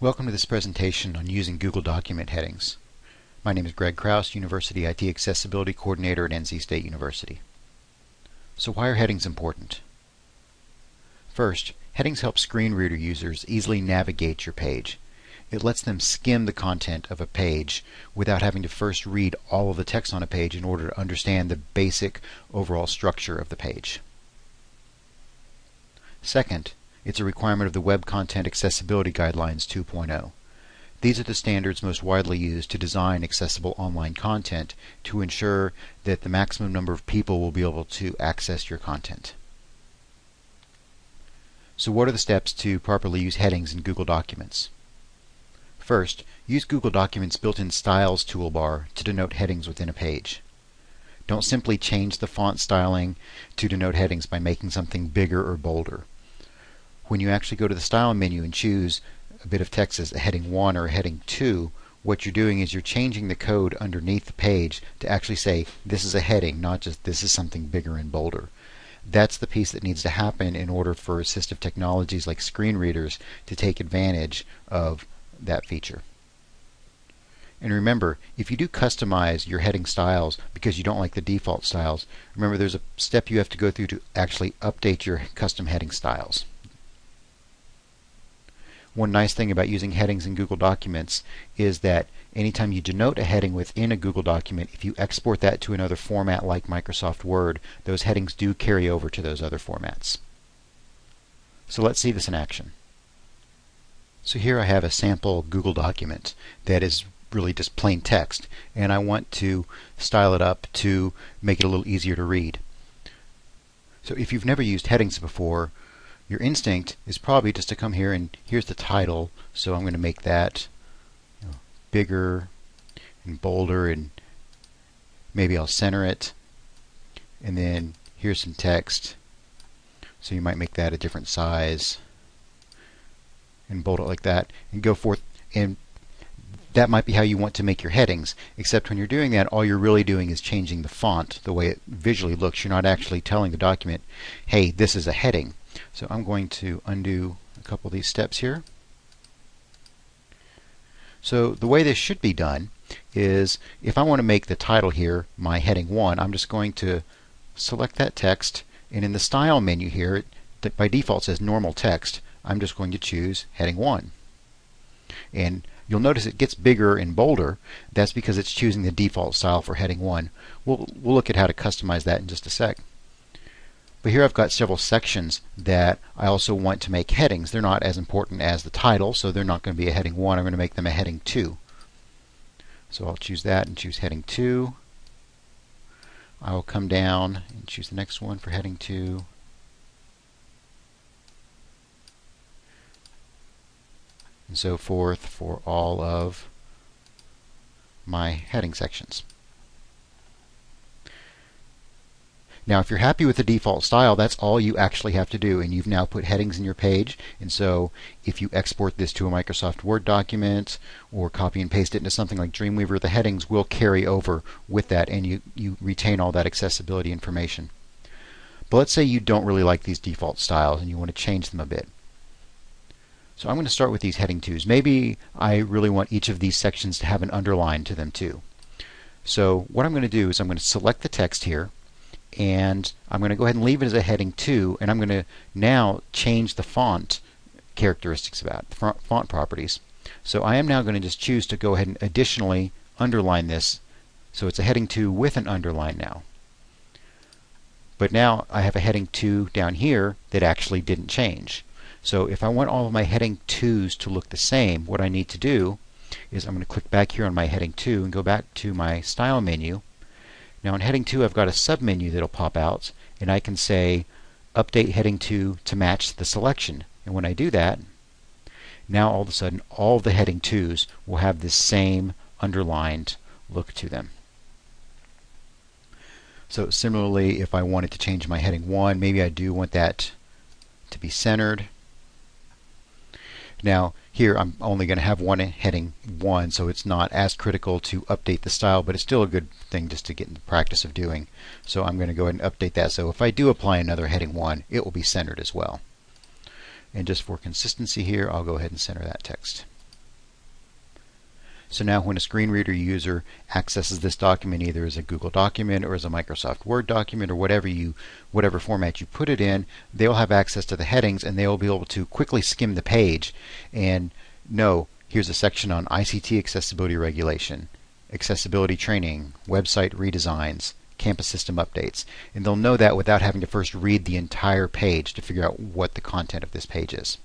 Welcome to this presentation on using Google Document headings. My name is Greg Kraus, University IT Accessibility Coordinator at NC State University. So why are headings important? First, headings help screen reader users easily navigate your page. It lets them skim the content of a page without having to first read all of the text on a page in order to understand the basic overall structure of the page. Second, it's a requirement of the Web Content Accessibility Guidelines 2.0. These are the standards most widely used to design accessible online content to ensure that the maximum number of people will be able to access your content. So what are the steps to properly use headings in Google Documents? First, use Google Documents built-in Styles toolbar to denote headings within a page. Don't simply change the font styling to denote headings by making something bigger or bolder when you actually go to the style menu and choose a bit of text as a heading 1 or a heading 2, what you're doing is you're changing the code underneath the page to actually say this is a heading, not just this is something bigger and bolder. That's the piece that needs to happen in order for assistive technologies like screen readers to take advantage of that feature. And remember, if you do customize your heading styles because you don't like the default styles, remember there's a step you have to go through to actually update your custom heading styles. One nice thing about using headings in Google Documents is that anytime you denote a heading within a Google document, if you export that to another format like Microsoft Word, those headings do carry over to those other formats. So let's see this in action. So here I have a sample Google document that is really just plain text, and I want to style it up to make it a little easier to read. So if you've never used headings before, your instinct is probably just to come here and here's the title so I'm going to make that you know, bigger and bolder and maybe I'll center it. And then here's some text. So you might make that a different size and bold it like that and go forth. And that might be how you want to make your headings except when you're doing that all you're really doing is changing the font the way it visually looks. You're not actually telling the document hey this is a heading so I'm going to undo a couple of these steps here. So the way this should be done is if I want to make the title here my heading 1, I'm just going to select that text. And in the style menu here that by default says normal text I'm just going to choose heading 1 and you'll notice it gets bigger and bolder. That's because it's choosing the default style for heading 1 we'll, we'll look at how to customize that in just a sec but here I've got several sections that I also want to make headings. They're not as important as the title, so they're not going to be a heading 1. I'm going to make them a heading 2. So I'll choose that and choose heading 2. I will come down and choose the next one for heading 2. And so forth for all of my heading sections. Now, if you're happy with the default style, that's all you actually have to do. And you've now put headings in your page. And so if you export this to a Microsoft Word document or copy and paste it into something like Dreamweaver, the headings will carry over with that and you, you retain all that accessibility information. But let's say you don't really like these default styles and you want to change them a bit. So I'm going to start with these heading twos. Maybe I really want each of these sections to have an underline to them too. So what I'm going to do is I'm going to select the text here and I'm going to go ahead and leave it as a heading 2 and I'm going to now change the font characteristics about font properties. So I am now going to just choose to go ahead and additionally underline this so it's a heading 2 with an underline now. But now I have a heading 2 down here that actually didn't change. So if I want all of my heading 2s to look the same, what I need to do is I'm going to click back here on my heading 2 and go back to my style menu now in heading 2 I've got a submenu that'll pop out and I can say update heading 2 to match the selection. And when I do that, now all of a sudden all the heading 2s will have this same underlined look to them. So similarly, if I wanted to change my heading 1, maybe I do want that to be centered. Now, here I'm only going to have one heading 1, so it's not as critical to update the style, but it's still a good thing just to get in the practice of doing. So I'm going to go ahead and update that. So if I do apply another heading 1, it will be centered as well. And just for consistency here, I'll go ahead and center that text. So now when a screen reader user accesses this document either as a Google document or as a Microsoft Word document or whatever you whatever format you put it in, they'll have access to the headings and they'll be able to quickly skim the page and know here's a section on ICT accessibility regulation, accessibility training, website redesigns, campus system updates. And they'll know that without having to first read the entire page to figure out what the content of this page is.